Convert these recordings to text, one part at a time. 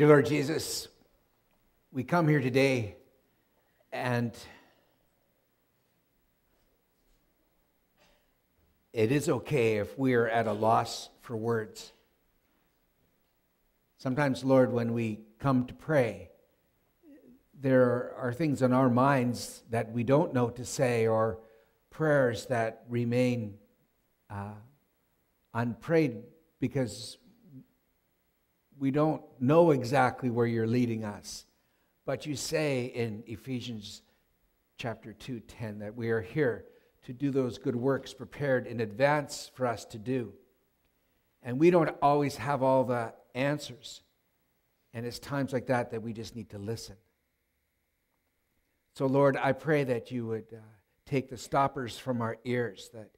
Dear Lord Jesus, we come here today and it is okay if we're at a loss for words. Sometimes, Lord, when we come to pray, there are things in our minds that we don't know to say or prayers that remain uh, unprayed because we don't know exactly where you're leading us. But you say in Ephesians chapter 2:10 that we are here to do those good works prepared in advance for us to do. And we don't always have all the answers. And it's times like that that we just need to listen. So, Lord, I pray that you would uh, take the stoppers from our ears, that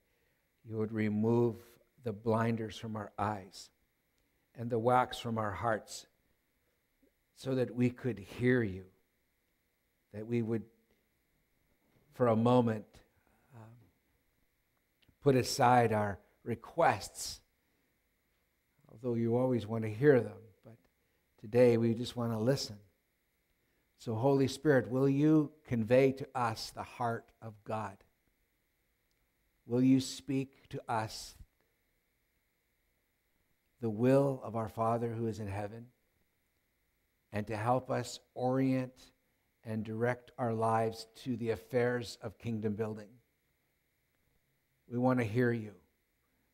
you would remove the blinders from our eyes and the wax from our hearts so that we could hear you, that we would, for a moment, um, put aside our requests, although you always want to hear them. But today we just want to listen. So, Holy Spirit, will you convey to us the heart of God? Will you speak to us the will of our Father who is in heaven and to help us orient and direct our lives to the affairs of kingdom building. We want to hear you.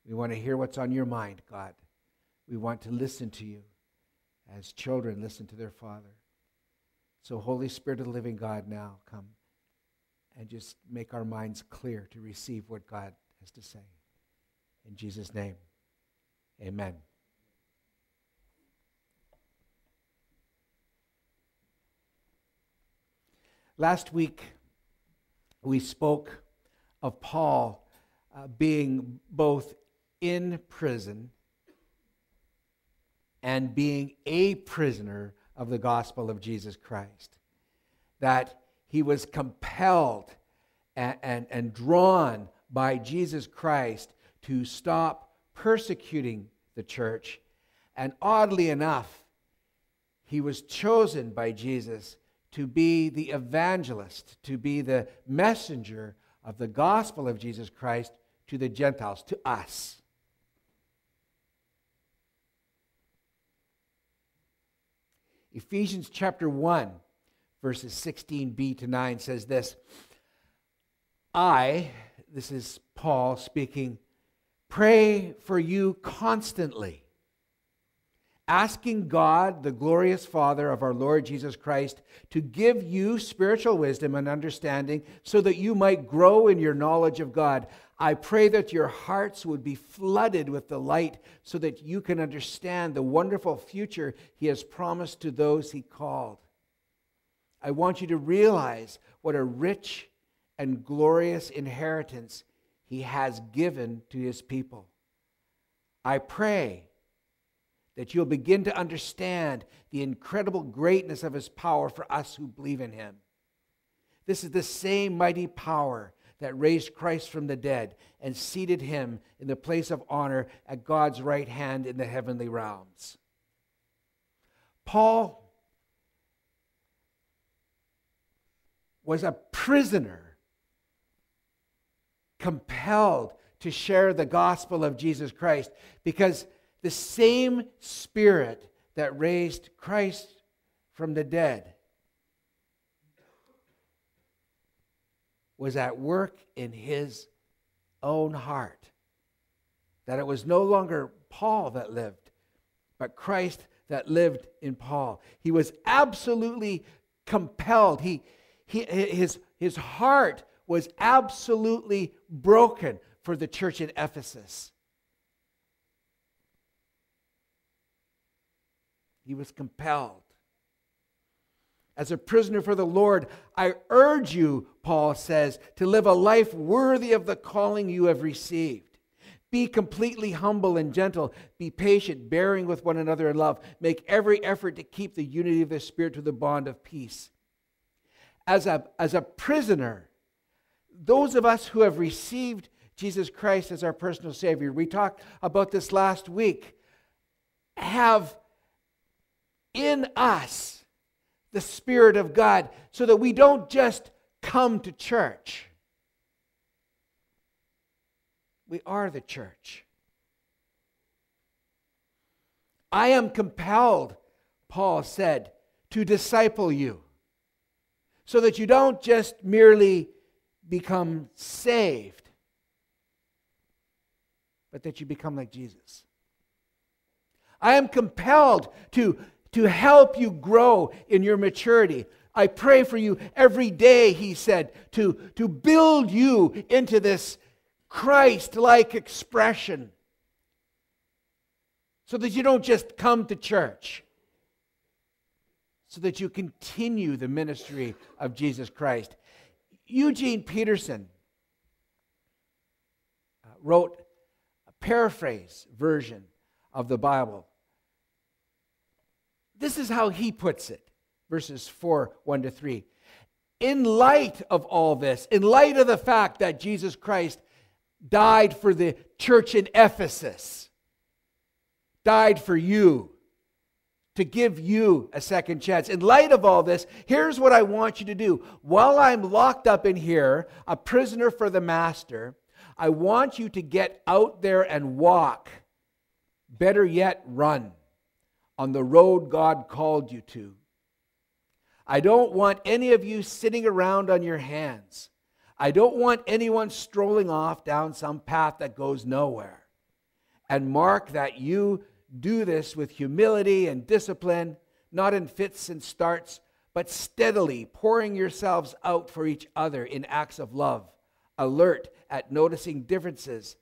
We want to hear what's on your mind, God. We want to listen to you as children listen to their Father. So, Holy Spirit of the living God, now come and just make our minds clear to receive what God has to say. In Jesus' name, amen. Last week, we spoke of Paul uh, being both in prison and being a prisoner of the gospel of Jesus Christ. That he was compelled and, and, and drawn by Jesus Christ to stop persecuting the church. And oddly enough, he was chosen by Jesus to be the evangelist, to be the messenger of the gospel of Jesus Christ to the Gentiles, to us. Ephesians chapter 1, verses 16b to 9 says this I, this is Paul speaking, pray for you constantly asking God, the glorious Father of our Lord Jesus Christ, to give you spiritual wisdom and understanding so that you might grow in your knowledge of God. I pray that your hearts would be flooded with the light so that you can understand the wonderful future He has promised to those He called. I want you to realize what a rich and glorious inheritance He has given to His people. I pray that you'll begin to understand the incredible greatness of his power for us who believe in him. This is the same mighty power that raised Christ from the dead and seated him in the place of honor at God's right hand in the heavenly realms. Paul was a prisoner compelled to share the gospel of Jesus Christ because the same Spirit that raised Christ from the dead was at work in his own heart. That it was no longer Paul that lived, but Christ that lived in Paul. He was absolutely compelled. He, he, his, his heart was absolutely broken for the church in Ephesus. He was compelled. As a prisoner for the Lord, I urge you, Paul says, to live a life worthy of the calling you have received. Be completely humble and gentle. Be patient, bearing with one another in love. Make every effort to keep the unity of the Spirit to the bond of peace. As a, as a prisoner, those of us who have received Jesus Christ as our personal Savior, we talked about this last week, have in us the Spirit of God so that we don't just come to church. We are the church. I am compelled, Paul said, to disciple you so that you don't just merely become saved, but that you become like Jesus. I am compelled to, to help you grow in your maturity. I pray for you every day, he said, to, to build you into this Christ like expression so that you don't just come to church, so that you continue the ministry of Jesus Christ. Eugene Peterson uh, wrote a paraphrase version of the Bible. This is how he puts it verses 4 1 to 3. In light of all this, in light of the fact that Jesus Christ died for the church in Ephesus, died for you, to give you a second chance. In light of all this, here's what I want you to do. While I'm locked up in here, a prisoner for the master, I want you to get out there and walk. Better yet, run on the road God called you to. I don't want any of you sitting around on your hands. I don't want anyone strolling off down some path that goes nowhere. And mark that you do this with humility and discipline, not in fits and starts, but steadily pouring yourselves out for each other in acts of love, alert at noticing differences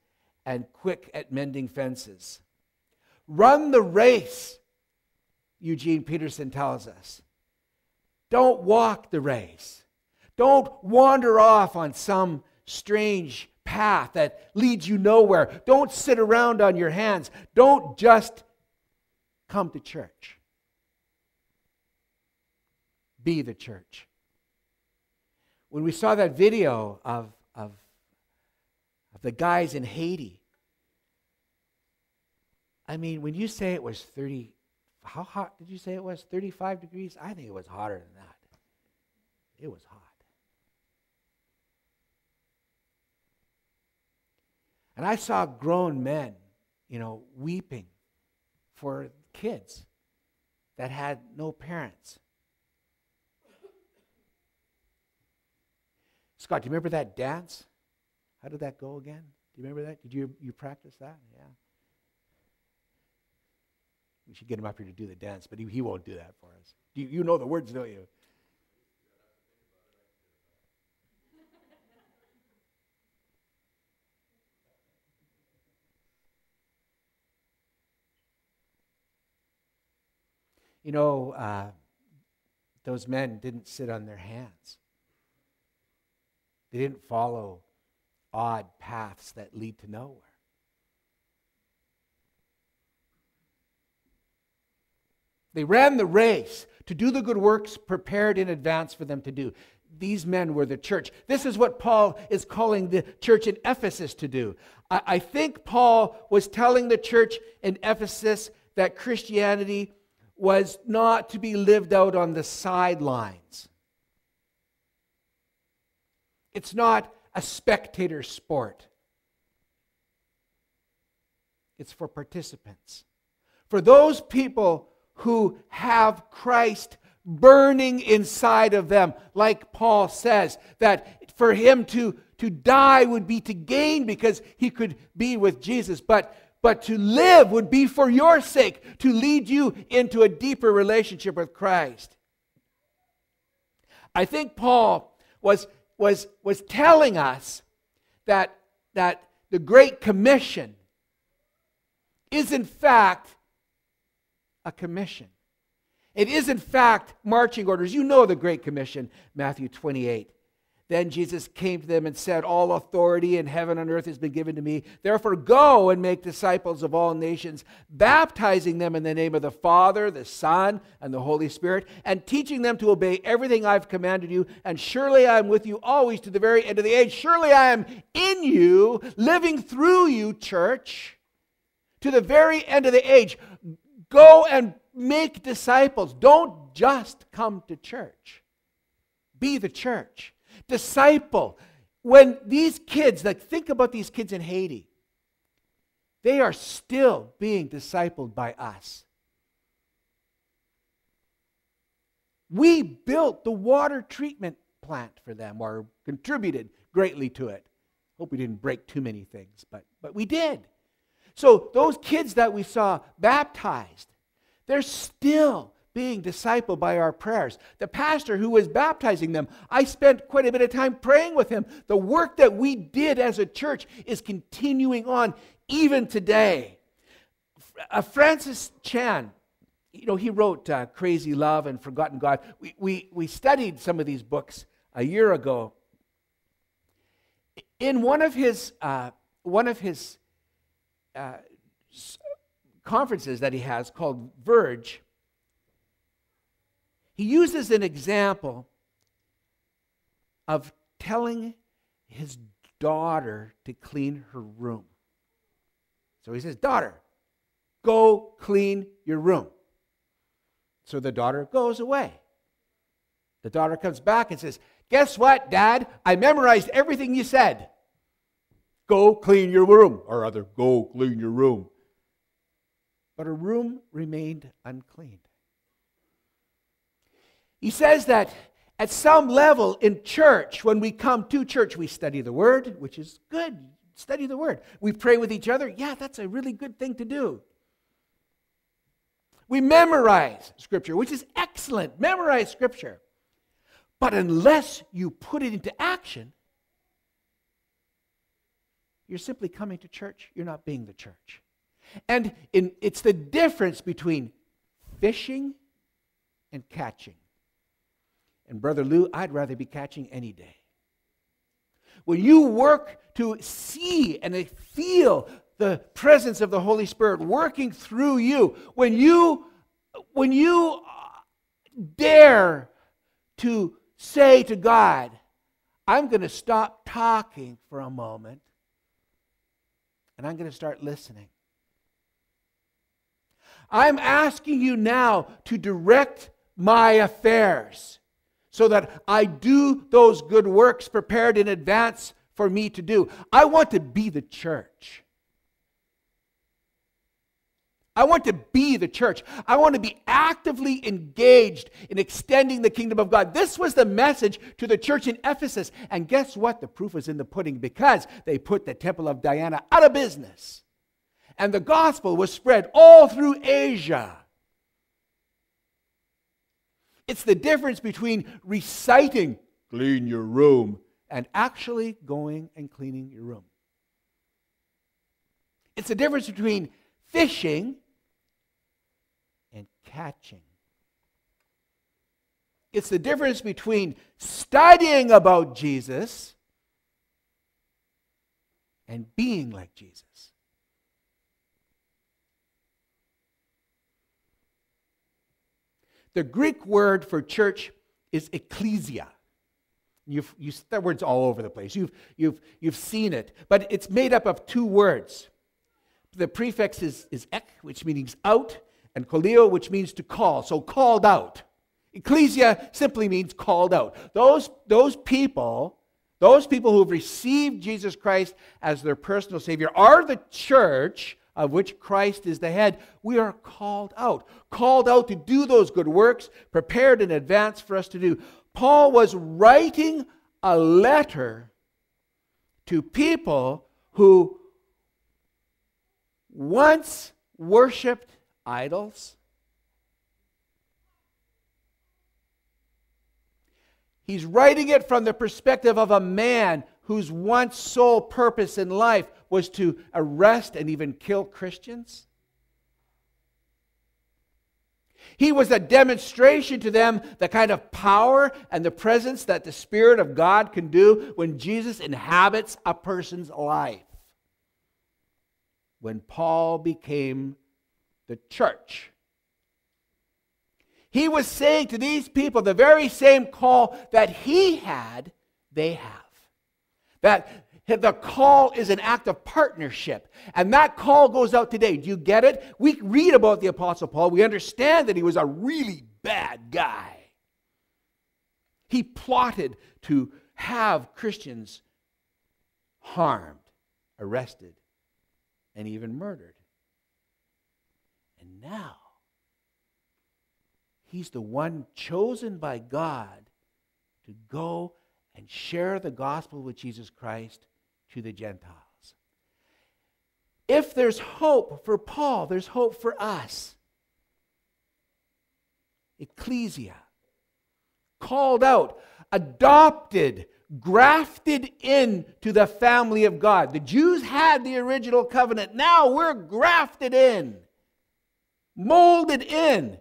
and quick at mending fences. Run the race, Eugene Peterson tells us. Don't walk the race. Don't wander off on some strange path that leads you nowhere. Don't sit around on your hands. Don't just come to church. Be the church. When we saw that video of, of, of the guys in Haiti, I mean, when you say it was 30, how hot did you say it was? 35 degrees? I think it was hotter than that. It was hot. And I saw grown men, you know, weeping for kids that had no parents. Scott, do you remember that dance? How did that go again? Do you remember that? Did you, you practice that? Yeah. We should get him up here to do the dance, but he, he won't do that for us. You, you know the words, don't you? You know, uh, those men didn't sit on their hands, they didn't follow odd paths that lead to nowhere. They ran the race to do the good works prepared in advance for them to do. These men were the church. This is what Paul is calling the church in Ephesus to do. I, I think Paul was telling the church in Ephesus that Christianity was not to be lived out on the sidelines. It's not a spectator sport, it's for participants. For those people who have Christ burning inside of them, like Paul says, that for him to, to die would be to gain because he could be with Jesus. But but to live would be for your sake, to lead you into a deeper relationship with Christ. I think Paul was, was, was telling us that, that the Great Commission is, in fact, a commission. It is, in fact, marching orders. You know the Great Commission, Matthew 28. Then Jesus came to them and said, All authority in heaven and earth has been given to me. Therefore, go and make disciples of all nations, baptizing them in the name of the Father, the Son, and the Holy Spirit, and teaching them to obey everything I've commanded you. And surely I am with you always to the very end of the age. Surely I am in you, living through you, church, to the very end of the age. Go and make disciples. Don't just come to church. Be the church. Disciple. When these kids, like think about these kids in Haiti, they are still being discipled by us. We built the water treatment plant for them or contributed greatly to it. Hope we didn't break too many things, but, but we did. So those kids that we saw baptized, they're still being discipled by our prayers. The pastor who was baptizing them, I spent quite a bit of time praying with him. The work that we did as a church is continuing on even today. Uh, Francis Chan, you know, he wrote uh, Crazy Love and Forgotten God. We, we, we studied some of these books a year ago. In one of his, uh, one of his uh, conferences that he has called Verge, he uses an example of telling his daughter to clean her room. So he says, Daughter, go clean your room. So the daughter goes away. The daughter comes back and says, Guess what, Dad? I memorized everything you said. Go clean your room, or rather, go clean your room. But her room remained unclean. He says that at some level in church, when we come to church, we study the Word, which is good. Study the Word. We pray with each other. Yeah, that's a really good thing to do. We memorize Scripture, which is excellent. Memorize Scripture. But unless you put it into action, you're simply coming to church. You're not being the church. And in, it's the difference between fishing and catching. And Brother Lou, I'd rather be catching any day. When you work to see and feel the presence of the Holy Spirit working through you, when you when you dare to say to God, I'm going to stop talking for a moment and I'm going to start listening. I'm asking you now to direct my affairs so that I do those good works prepared in advance for me to do. I want to be the church. I want to be the church. I want to be actively engaged in extending the kingdom of God. This was the message to the church in Ephesus. And guess what? The proof is in the pudding because they put the temple of Diana out of business. And the gospel was spread all through Asia. It's the difference between reciting, clean your room, and actually going and cleaning your room. It's the difference between fishing and catching. It's the difference between studying about Jesus and being like Jesus. The Greek word for church is ecclesia. You've, you, that word's all over the place. You've, you've, you've seen it. But it's made up of two words. The prefix is, is ek, which means out, and kaleo, which means to call. So called out. Ecclesia simply means called out. Those, those people, those people who have received Jesus Christ as their personal Savior are the church of which Christ is the head. We are called out. Called out to do those good works prepared in advance for us to do. Paul was writing a letter to people who once worshiped idols. He's writing it from the perspective of a man whose once sole purpose in life was to arrest and even kill Christians. He was a demonstration to them the kind of power and the presence that the Spirit of God can do when Jesus inhabits a person's life. When Paul became the church. He was saying to these people the very same call that he had, they have. That The call is an act of partnership. And that call goes out today. Do you get it? We read about the Apostle Paul. We understand that he was a really bad guy. He plotted to have Christians harmed, arrested, and even murdered. Now, he's the one chosen by God to go and share the gospel with Jesus Christ to the Gentiles. If there's hope for Paul, there's hope for us. Ecclesia, called out, adopted, grafted into the family of God. The Jews had the original covenant. Now we're grafted in, molded in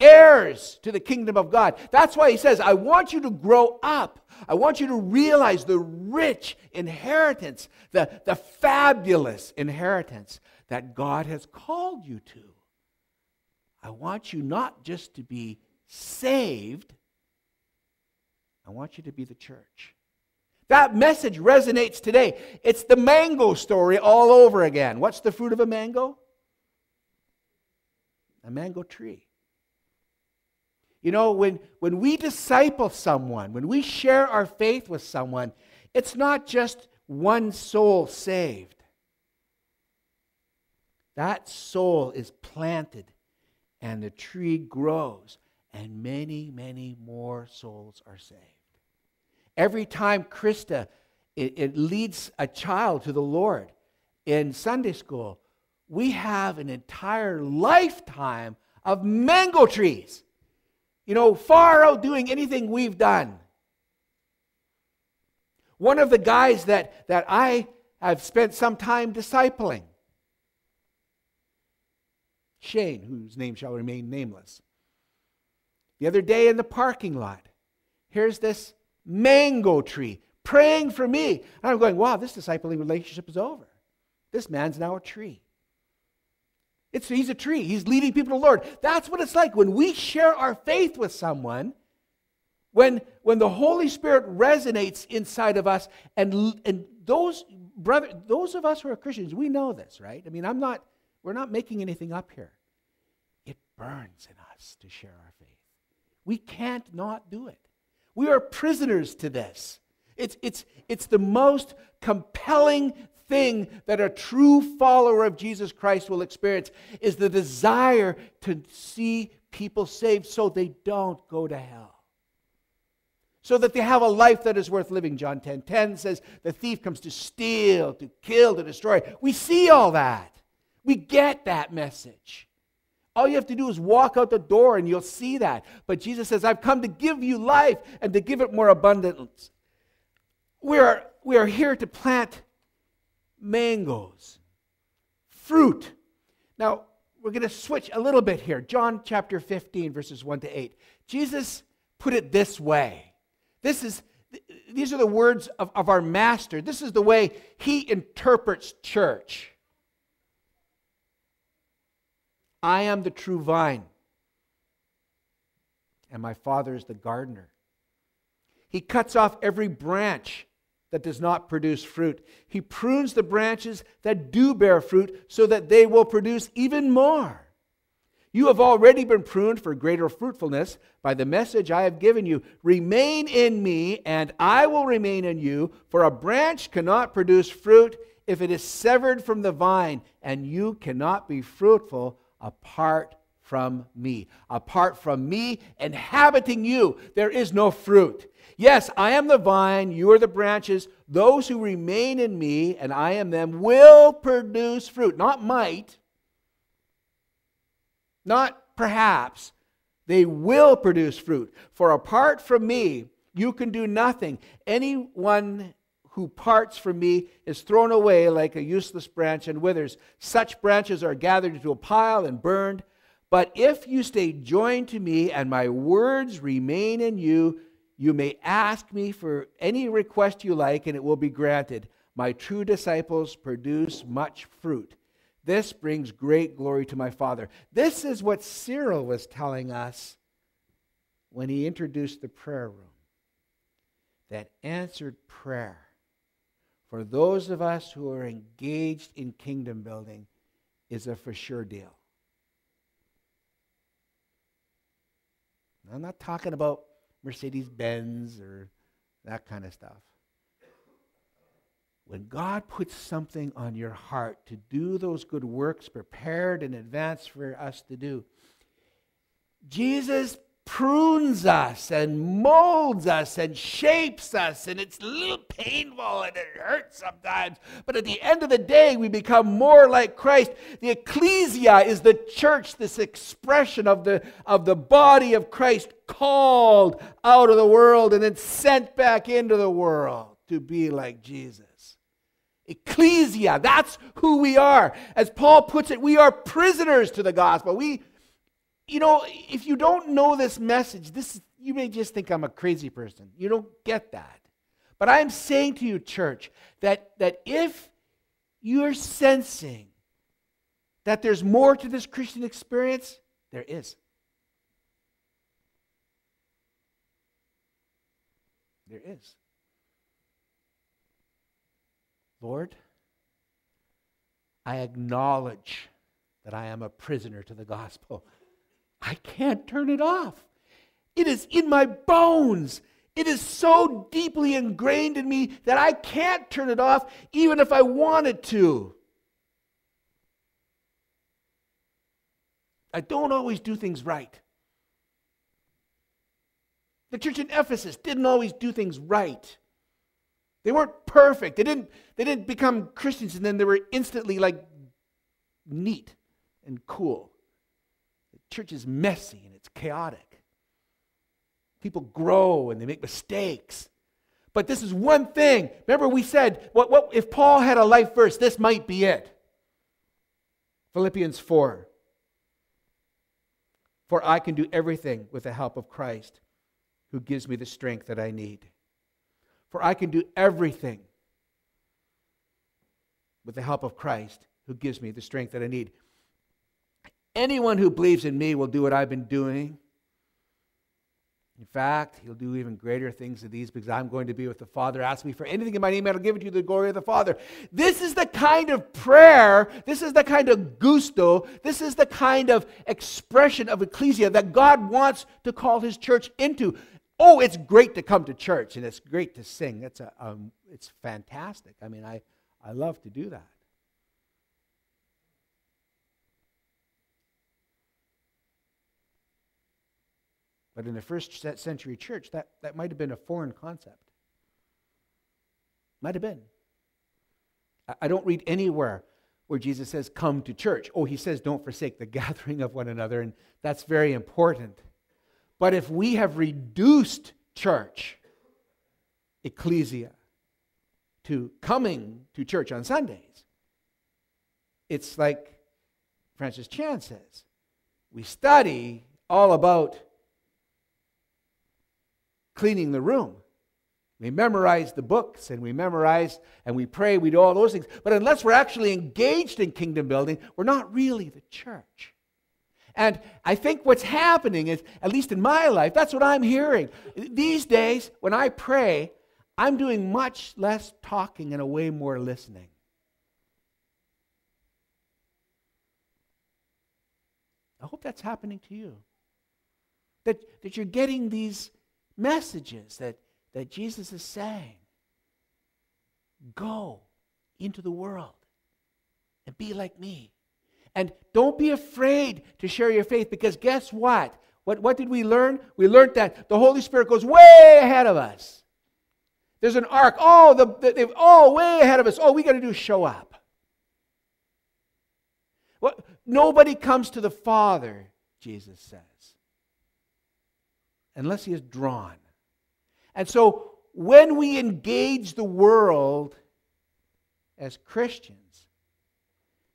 heirs to the kingdom of God. That's why he says, I want you to grow up. I want you to realize the rich inheritance, the, the fabulous inheritance that God has called you to. I want you not just to be saved, I want you to be the church. That message resonates today. It's the mango story all over again. What's the fruit of a mango? A mango tree. You know, when, when we disciple someone, when we share our faith with someone, it's not just one soul saved. That soul is planted and the tree grows, and many, many more souls are saved. Every time Krista it, it leads a child to the Lord in Sunday school, we have an entire lifetime of mango trees you know, far outdoing anything we've done. One of the guys that, that I have spent some time discipling, Shane, whose name shall remain nameless. The other day in the parking lot, here's this mango tree praying for me. And I'm going, wow, this discipling relationship is over. This man's now a tree. It's, he's a tree. He's leading people to the Lord. That's what it's like when we share our faith with someone, when, when the Holy Spirit resonates inside of us, and, and those, brother, those of us who are Christians, we know this, right? I mean, I'm not, we're not making anything up here. It burns in us to share our faith. We can't not do it. We are prisoners to this. It's, it's, it's the most compelling thing that a true follower of Jesus Christ will experience is the desire to see people saved so they don't go to hell. So that they have a life that is worth living. John 10 10 says, The thief comes to steal, to kill, to destroy. We see all that. We get that message. All you have to do is walk out the door and you'll see that. But Jesus says, I've come to give you life and to give it more abundantly. We are, we are here to plant mangoes, fruit. Now, we're going to switch a little bit here. John chapter 15, verses 1 to 8. Jesus put it this way. This is, these are the words of, of our master. This is the way he interprets church. I am the true vine, and my Father is the gardener. He cuts off every branch that does not produce fruit. He prunes the branches that do bear fruit so that they will produce even more. You have already been pruned for greater fruitfulness by the message I have given you. Remain in me, and I will remain in you. For a branch cannot produce fruit if it is severed from the vine, and you cannot be fruitful apart from me. Apart from me inhabiting you, there is no fruit. Yes, I am the vine, you are the branches. Those who remain in me and I am them will produce fruit. Not might, not perhaps. They will produce fruit. For apart from me, you can do nothing. Anyone who parts from me is thrown away like a useless branch and withers. Such branches are gathered into a pile and burned. But if you stay joined to me and my words remain in you, you may ask me for any request you like, and it will be granted. My true disciples produce much fruit. This brings great glory to my Father. This is what Cyril was telling us when he introduced the prayer room that answered prayer for those of us who are engaged in kingdom building is a for sure deal. I'm not talking about Mercedes Benz or that kind of stuff. When God puts something on your heart to do those good works prepared in advance for us to do, Jesus prunes us and molds us and shapes us, and it's a little painful and it hurts sometimes. But at the end of the day, we become more like Christ. The ecclesia is the church, this expression of the, of the body of Christ called out of the world and then sent back into the world to be like Jesus. Ecclesia, that's who we are. As Paul puts it, we are prisoners to the gospel. We you know, if you don't know this message, this you may just think I'm a crazy person. You don't get that. But I'm saying to you, church, that, that if you're sensing that there's more to this Christian experience, there is. There is. Lord, I acknowledge that I am a prisoner to the gospel. I can't turn it off. It is in my bones. It is so deeply ingrained in me that I can't turn it off even if I wanted to. I don't always do things right. The church in Ephesus didn't always do things right. They weren't perfect. They didn't, they didn't become Christians and then they were instantly like neat and cool church is messy and it's chaotic. People grow and they make mistakes. But this is one thing. Remember, we said, what, what, if Paul had a life verse, this might be it. Philippians 4. For I can do everything with the help of Christ who gives me the strength that I need. For I can do everything with the help of Christ who gives me the strength that I need. Anyone who believes in me will do what I've been doing. In fact, he'll do even greater things than these because I'm going to be with the Father. Ask me for anything in my name, and I'll give it to you the glory of the Father. This is the kind of prayer, this is the kind of gusto, this is the kind of expression of ecclesia that God wants to call his church into. Oh, it's great to come to church and it's great to sing. That's a, um, it's fantastic. I mean, I, I love to do that. But in the first century church, that, that might have been a foreign concept. Might have been. I, I don't read anywhere where Jesus says, Come to church. Oh, he says, Don't forsake the gathering of one another, and that's very important. But if we have reduced church, ecclesia, to coming to church on Sundays, it's like Francis Chan says we study all about cleaning the room. We memorize the books and we memorize and we pray, we do all those things. But unless we're actually engaged in kingdom building, we're not really the church. And I think what's happening is, at least in my life, that's what I'm hearing. These days, when I pray, I'm doing much less talking and a way more listening. I hope that's happening to you. That, that you're getting these messages that, that Jesus is saying. Go into the world and be like me. And don't be afraid to share your faith because guess what? What, what did we learn? We learned that the Holy Spirit goes way ahead of us. There's an ark. Oh, the, the, they've all oh, way ahead of us. All we got to do is show up. What, nobody comes to the Father, Jesus says unless he is drawn. And so when we engage the world as Christians,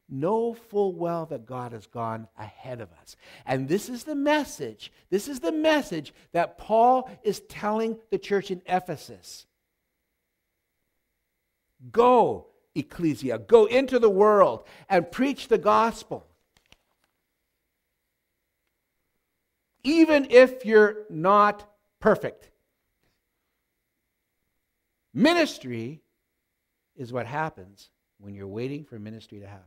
know full well that God has gone ahead of us. And this is the message. This is the message that Paul is telling the church in Ephesus. Go, ecclesia, go into the world and preach the gospel. Even if you're not perfect. Ministry is what happens when you're waiting for ministry to happen.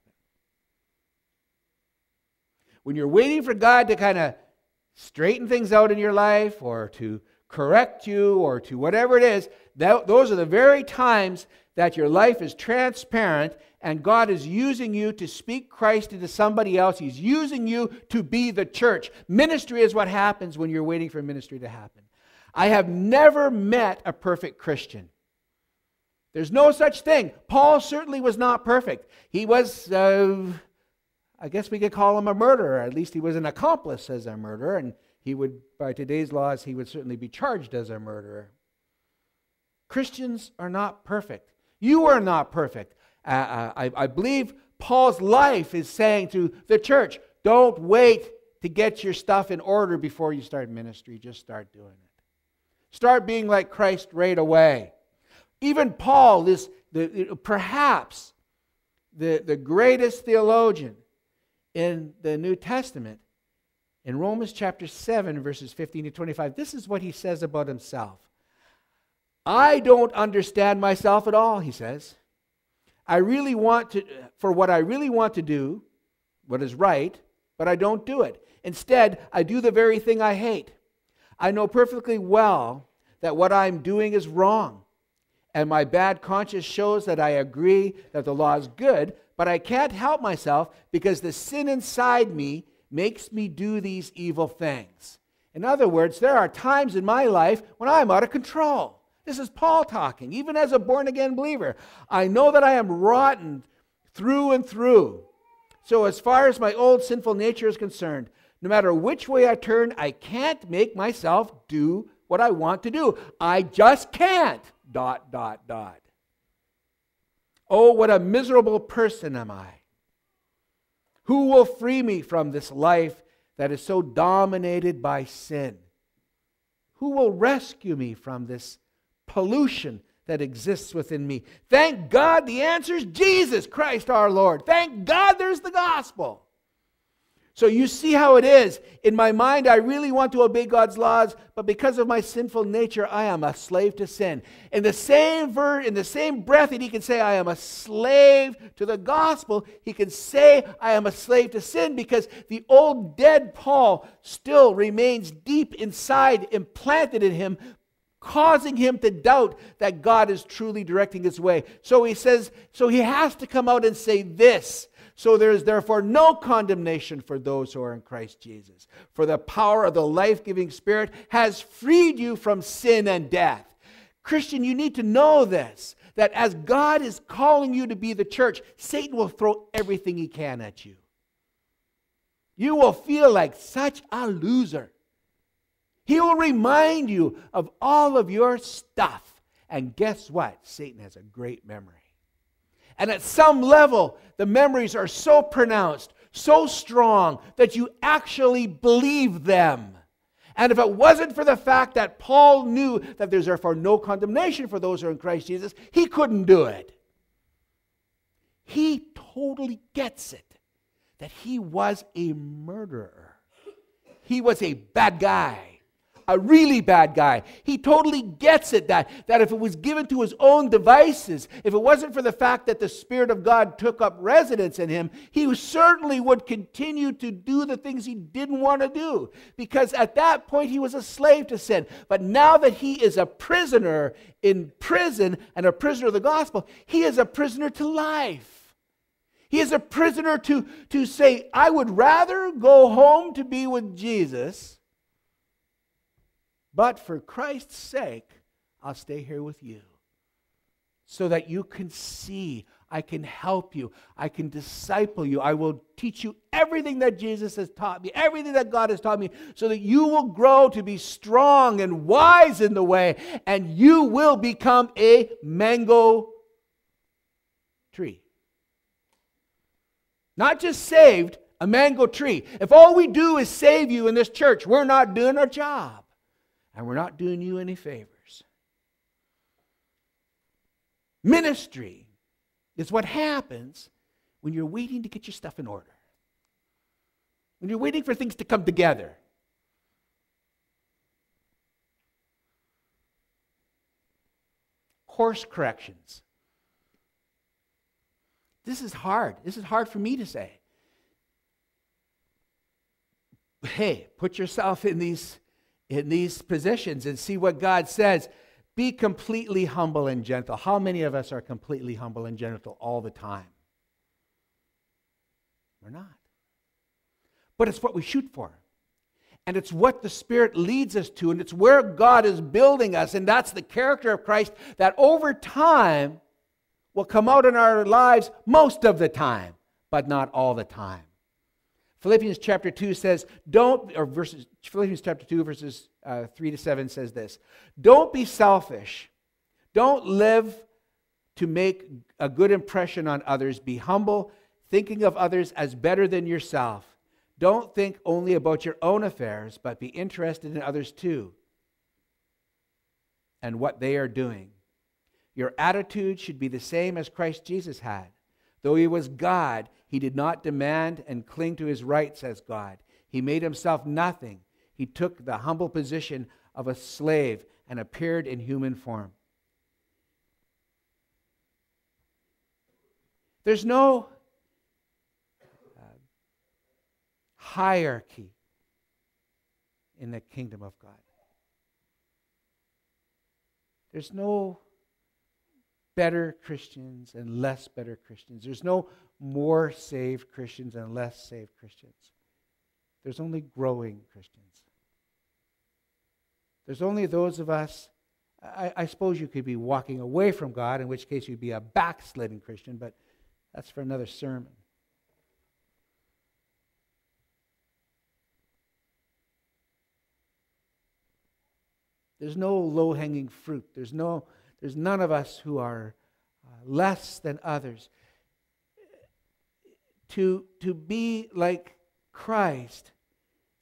When you're waiting for God to kind of straighten things out in your life or to correct you or to whatever it is, that, those are the very times that your life is transparent and God is using you to speak Christ into somebody else. He's using you to be the church. Ministry is what happens when you're waiting for ministry to happen. I have never met a perfect Christian. There's no such thing. Paul certainly was not perfect. He was, uh, I guess we could call him a murderer. At least he was an accomplice as a murderer, and he would, by today's laws, he would certainly be charged as a murderer. Christians are not perfect. You are not perfect. Uh, uh, I, I believe Paul's life is saying to the church don't wait to get your stuff in order before you start ministry. Just start doing it. Start being like Christ right away. Even Paul is the, perhaps the, the greatest theologian in the New Testament. In Romans chapter 7, verses 15 to 25, this is what he says about himself. I don't understand myself at all, he says. I really want to, for what I really want to do, what is right, but I don't do it. Instead, I do the very thing I hate. I know perfectly well that what I'm doing is wrong. And my bad conscience shows that I agree that the law is good, but I can't help myself because the sin inside me makes me do these evil things. In other words, there are times in my life when I'm out of control. This is Paul talking, even as a born again believer. I know that I am rotten through and through. So, as far as my old sinful nature is concerned, no matter which way I turn, I can't make myself do what I want to do. I just can't. Dot, dot, dot. Oh, what a miserable person am I. Who will free me from this life that is so dominated by sin? Who will rescue me from this pollution that exists within me. Thank God the answer is Jesus Christ our Lord. Thank God there's the gospel. So you see how it is. In my mind, I really want to obey God's laws, but because of my sinful nature, I am a slave to sin. In the same ver- in the same breath that he can say I am a slave to the gospel, he can say I am a slave to sin because the old dead Paul still remains deep inside, implanted in him causing him to doubt that God is truly directing his way. So he says, so he has to come out and say this. So there is therefore no condemnation for those who are in Christ Jesus. For the power of the life giving Spirit has freed you from sin and death. Christian, you need to know this that as God is calling you to be the church, Satan will throw everything he can at you. You will feel like such a loser. He will remind you of all of your stuff. And guess what? Satan has a great memory. And at some level, the memories are so pronounced, so strong, that you actually believe them. And if it wasn't for the fact that Paul knew that there's therefore no condemnation for those who are in Christ Jesus, he couldn't do it. He totally gets it that he was a murderer, he was a bad guy a really bad guy. He totally gets it that, that if it was given to his own devices, if it wasn't for the fact that the Spirit of God took up residence in him, he certainly would continue to do the things he didn't want to do. Because at that point, he was a slave to sin. But now that he is a prisoner in prison and a prisoner of the gospel, he is a prisoner to life. He is a prisoner to, to say, I would rather go home to be with Jesus but for Christ's sake, I'll stay here with you so that you can see. I can help you. I can disciple you. I will teach you everything that Jesus has taught me, everything that God has taught me, so that you will grow to be strong and wise in the way, and you will become a mango tree. Not just saved, a mango tree. If all we do is save you in this church, we're not doing our job and we're not doing you any favors. Ministry is what happens when you're waiting to get your stuff in order, when you're waiting for things to come together. Course corrections. this is hard. This is hard for me to say. Hey, put yourself in these in these positions and see what God says. Be completely humble and gentle. How many of us are completely humble and gentle all the time? We're not. But it's what we shoot for. And it's what the Spirit leads us to, and it's where God is building us. And that's the character of Christ that over time will come out in our lives most of the time, but not all the time. Philippians chapter 2 says, don't, or verses, Philippians chapter 2, verses uh, 3 to 7 says this Don't be selfish. Don't live to make a good impression on others. Be humble, thinking of others as better than yourself. Don't think only about your own affairs, but be interested in others too and what they are doing. Your attitude should be the same as Christ Jesus had. Though he was God, he did not demand and cling to his rights as God. He made himself nothing. He took the humble position of a slave and appeared in human form. There's no uh, hierarchy in the kingdom of God. There's no better Christians and less better Christians. There's no more saved Christians and less saved Christians. There's only growing Christians. There's only those of us, I, I, suppose you could be walking away from God, in which case you'd be a backsliding Christian, but that's for another sermon. There's no low hanging fruit. There's no there's none of us who are uh, less than others. To, to be like Christ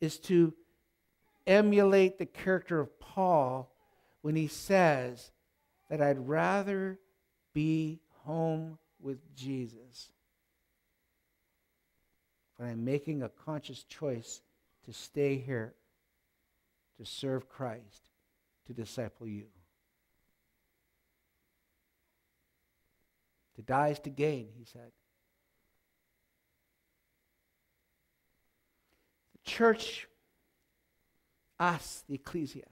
is to emulate the character of Paul when he says that I'd rather be home with Jesus. But I'm making a conscious choice to stay here, to serve Christ, to disciple you. To die is to gain, he said. The church, us, the ecclesia,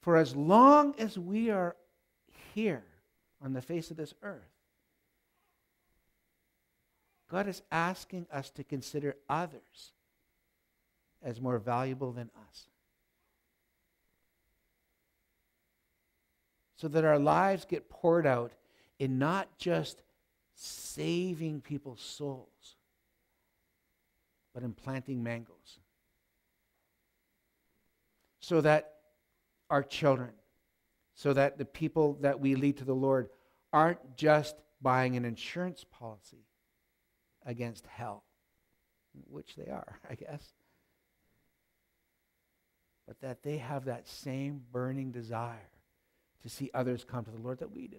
for as long as we are here on the face of this earth, God is asking us to consider others as more valuable than us. So that our lives get poured out in not just saving people's souls, but in planting mangoes. So that our children, so that the people that we lead to the Lord aren't just buying an insurance policy against hell, which they are, I guess, but that they have that same burning desire to see others come to the Lord that we do.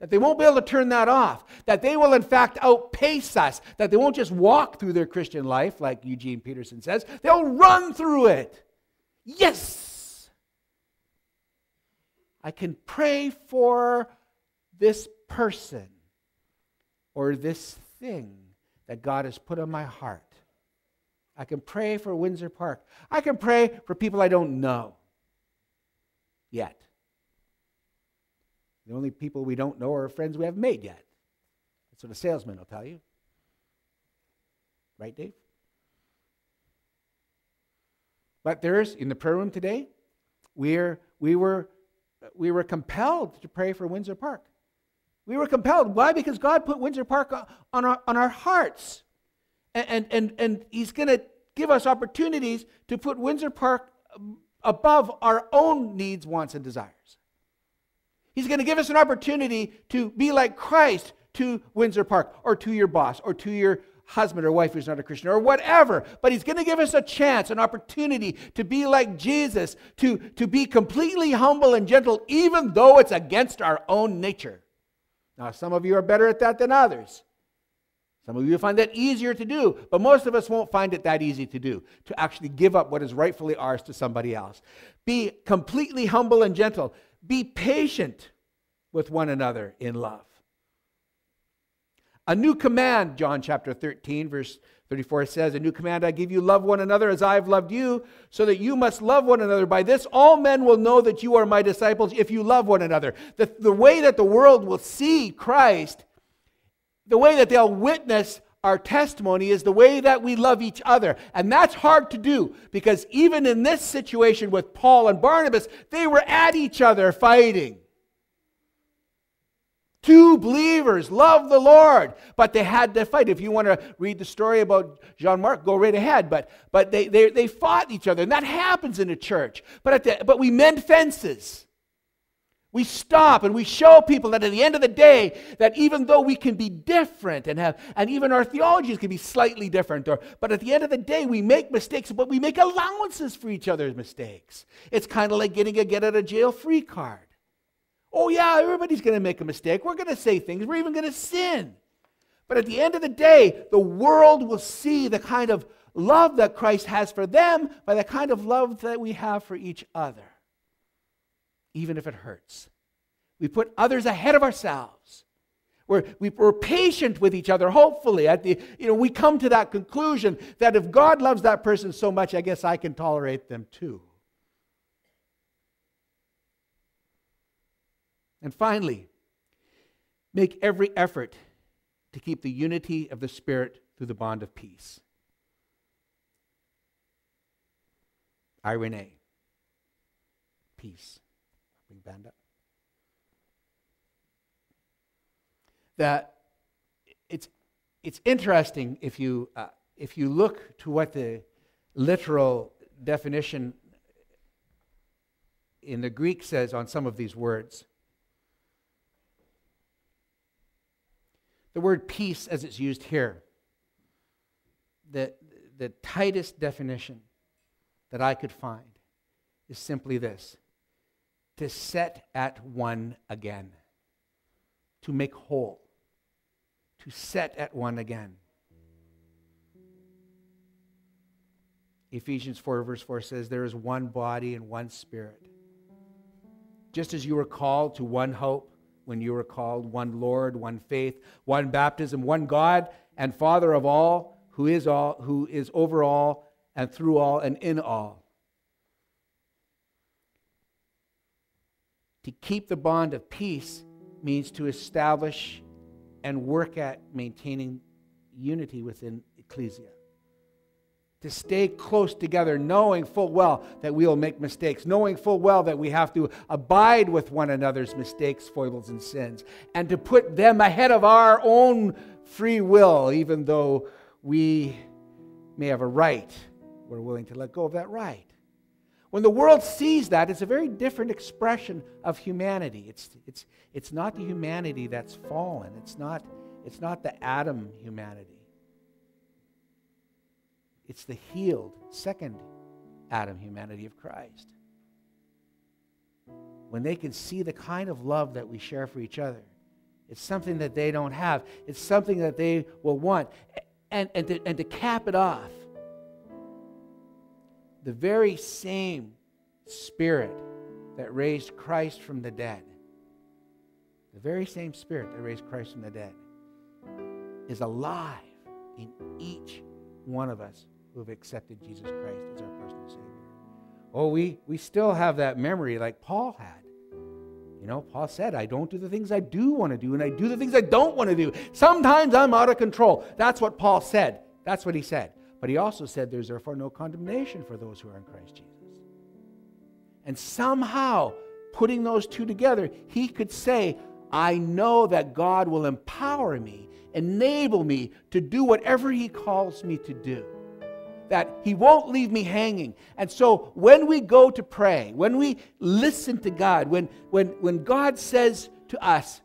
That they won't be able to turn that off. That they will, in fact, outpace us. That they won't just walk through their Christian life, like Eugene Peterson says, they'll run through it. Yes! I can pray for this person or this thing that God has put on my heart. I can pray for Windsor Park. I can pray for people I don't know yet. The only people we don't know are friends we haven't made yet. That's what a salesman will tell you. Right, Dave? But there's, in the prayer room today, we're, we, were, we were compelled to pray for Windsor Park. We were compelled. Why? Because God put Windsor Park on our, on our hearts. And, and, and He's going to give us opportunities to put Windsor Park um, above our own needs, wants, and desires. He's going to give us an opportunity to be like Christ to Windsor Park or to your boss or to your husband or wife who's not a Christian or whatever. But he's going to give us a chance, an opportunity to be like Jesus, to, to be completely humble and gentle, even though it's against our own nature. Now, some of you are better at that than others. Some of you find that easier to do, but most of us won't find it that easy to do, to actually give up what is rightfully ours to somebody else. Be completely humble and gentle. Be patient with one another in love. A new command, John chapter 13, verse 34 says, A new command I give you, love one another as I have loved you, so that you must love one another. By this, all men will know that you are my disciples if you love one another. The, the way that the world will see Christ, the way that they'll witness our testimony is the way that we love each other. And that's hard to do because even in this situation with Paul and Barnabas, they were at each other fighting. Two believers love the Lord, but they had to fight. If you want to read the story about John Mark, go right ahead. But, but they, they, they fought each other, and that happens in a church. But, at the, but we mend fences. We stop and we show people that at the end of the day, that even though we can be different and have, and even our theologies can be slightly different, or, but at the end of the day, we make mistakes, but we make allowances for each other's mistakes. It's kind of like getting a get out of jail free card. Oh, yeah, everybody's going to make a mistake. We're going to say things. We're even going to sin. But at the end of the day, the world will see the kind of love that Christ has for them by the kind of love that we have for each other, even if it hurts. We put others ahead of ourselves. We're, we, are patient with each other, hopefully. At the, you know, we come to that conclusion that if God loves that person so much, I guess I can tolerate them too. And finally, make every effort to keep the unity of the Spirit through the bond of peace. Eirene. Peace. Bring band up. That it's, it's interesting if you, uh, if you look to what the literal definition in the Greek says on some of these words. The word peace, as it's used here, the, the tightest definition that I could find is simply this to set at one again, to make whole, to set at one again. Ephesians 4, verse 4 says, There is one body and one spirit. Just as you were called to one hope when you were called one Lord, one faith, one baptism, one God and Father of all, who is all, who is over all and through all and in all. To keep the bond of peace means to establish and work at maintaining unity within ecclesia to stay close together, knowing full well that we will make mistakes, knowing full well that we have to abide with one another's mistakes, foibles, and sins, and to put them ahead of our own free will, even though we may have a right. We're willing to let go of that right. When the world sees that, it's a very different expression of humanity. It's, it's, it's not the humanity that's fallen, it's not, it's not the Adam humanity. It's the healed second Adam humanity of Christ. When they can see the kind of love that we share for each other, it's something that they don't have. It's something that they will want. And, and, to, and to cap it off, the very same Spirit that raised Christ from the dead, the very same Spirit that raised Christ from the dead, is alive in each one of us who have accepted Jesus Christ as our personal Savior. Oh, we, we still have that memory like Paul had. You know, Paul said, I don't do the things I do want to do, and I do the things I don't want to do. Sometimes I'm out of control. That's what Paul said. That's what he said. But he also said, There's therefore no condemnation for those who are in Christ Jesus. And somehow, putting those two together, he could say, I know that God will empower me, enable me to do whatever he calls me to do that He won't leave me hanging. And so when we go to pray, when we listen to God, when, when, when God says to us,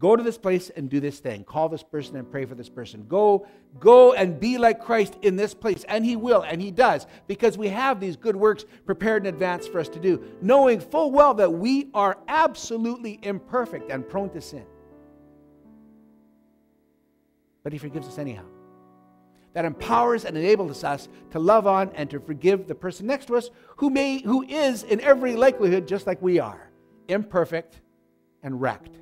go to this place and do this thing, call this person and pray for this person, go, go and be like Christ in this place. And He will, and He does, because we have these good works prepared in advance for us to do, knowing full well that we are absolutely imperfect and prone to sin. But He forgives us anyhow that empowers and enables us to love on and to forgive the person next to us who may who is in every likelihood just like we are imperfect and wrecked.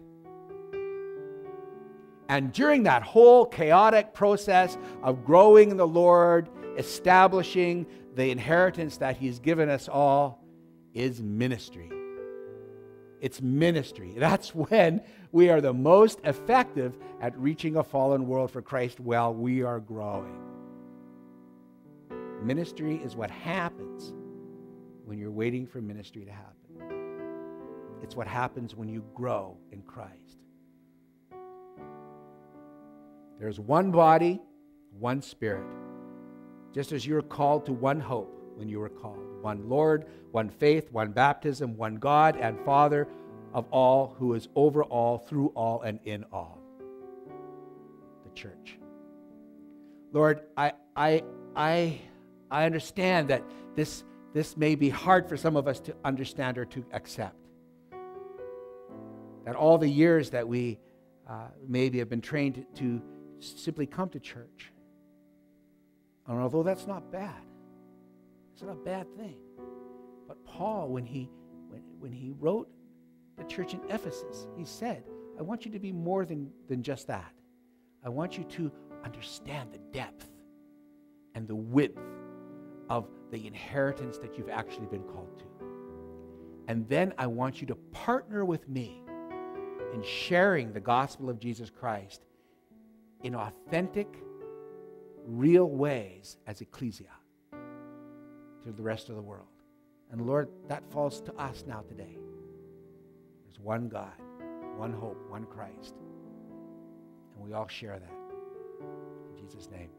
And during that whole chaotic process of growing in the Lord, establishing the inheritance that He's given us all, is ministry. It's ministry. That's when we are the most effective at reaching a fallen world for Christ while we are growing. Ministry is what happens when you're waiting for ministry to happen. It's what happens when you grow in Christ. There's one body, one spirit. Just as you're called to one hope when you were called one Lord, one faith, one baptism, one God and Father of all, who is over all, through all, and in all. The church. Lord, I, I, I, I understand that this, this may be hard for some of us to understand or to accept. That all the years that we uh, maybe have been trained to simply come to church. And although that's not bad, it's not a bad thing. But Paul, when he, when, when he wrote the church in Ephesus, he said, I want you to be more than, than just that. I want you to understand the depth and the width of the inheritance that you've actually been called to. And then I want you to partner with me in sharing the gospel of Jesus Christ in authentic, real ways as ecclesia to the rest of the world. And Lord, that falls to us now today. There's one God, one hope, one Christ. And we all share that. In Jesus' name.